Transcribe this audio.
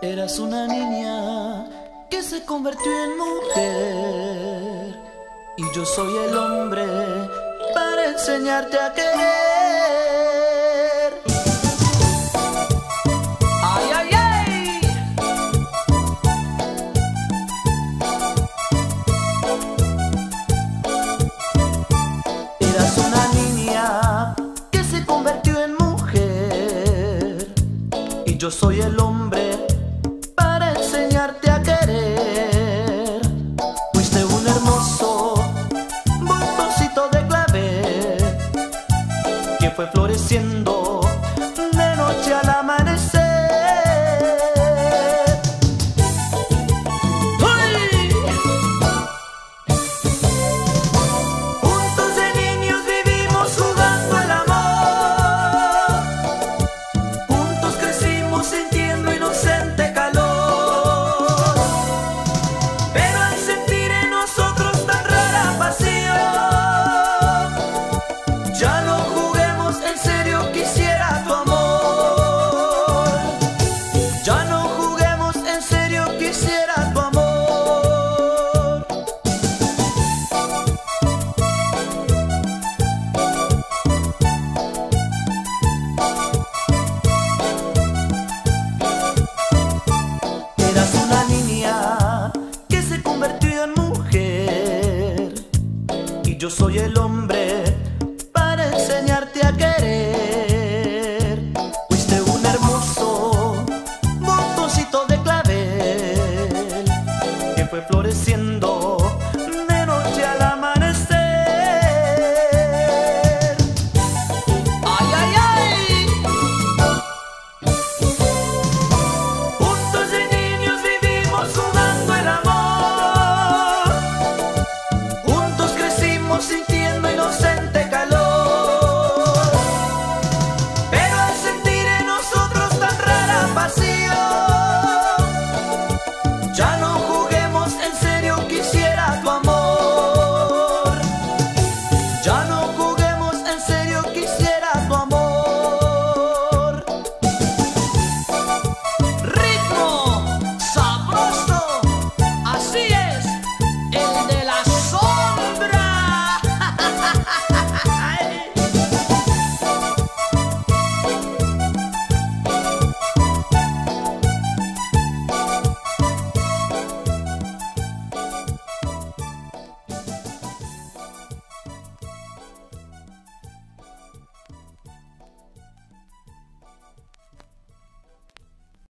Eras una niña que se convirtió en mujer y yo soy el hombre para enseñarte a querer. Ay, ay, ay. Eras una niña que se convirtió en mujer y yo soy el hombre fue floreciendo yo soy el hombre para enseñarte a querer. Fuiste un hermoso botoncito de clavel que fue floreciendo